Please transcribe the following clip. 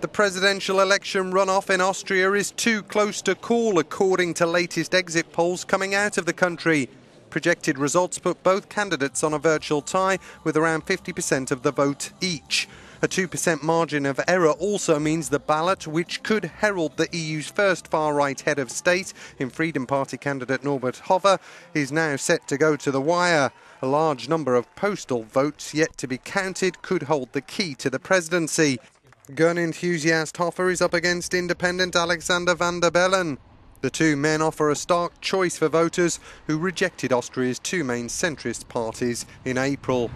The presidential election runoff in Austria is too close to call, according to latest exit polls coming out of the country. Projected results put both candidates on a virtual tie with around 50% of the vote each. A 2% margin of error also means the ballot, which could herald the EU's first far right head of state in Freedom Party candidate Norbert Hofer, is now set to go to the wire. A large number of postal votes yet to be counted could hold the key to the presidency. Gun enthusiast Hofer is up against independent Alexander van der Bellen. The two men offer a stark choice for voters who rejected Austria's two main centrist parties in April.